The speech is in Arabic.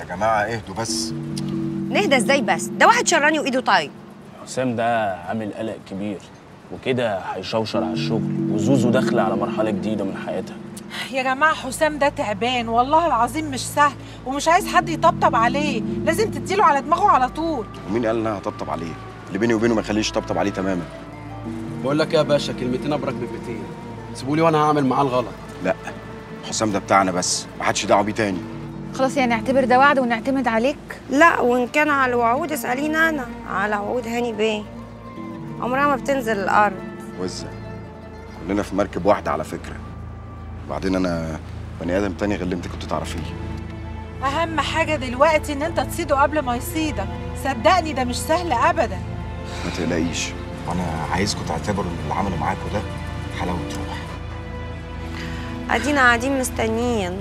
يا جماعة اهدوا بس. نهدى إزاي بس؟ ده واحد شراني وايده طاير. حسام ده عامل قلق كبير وكده هيشوشر على الشغل وزوزو داخله على مرحلة جديدة من حياتها. يا جماعة حسام ده تعبان والله العظيم مش سهل ومش عايز حد يطبطب عليه لازم تديله على دماغه على طول. ومين قال إنها هطبطب عليه؟ اللي بيني وبينه ما يخليش طبطب عليه تماما. بقول لك يا باشا كلمتين أبرك من 200 سيبوا لي وأنا هعمل معاه الغلط. لا حسام ده بتاعنا بس ما حدش دعوه بيه تاني. خلاص يعني نعتبر ده وعد ونعتمد عليك؟ لا وإن كان على الوعود اسأليني أنا. على وعود هاني بيه. عمرها ما بتنزل الأرض. وزة. كلنا في مركب واحدة على فكرة. وبعدين أنا بني آدم تاني غير اللي أنت كنت تعرفيه. أهم حاجة دلوقتي إن أنت تصيده قبل ما يصيدك. صدقني ده مش سهل أبدا. ما تقلقيش. أنا عايزكم تعتبروا إن اللي عمله معاكم ده حلاوة روح. أدينا قاعدين مستنيين.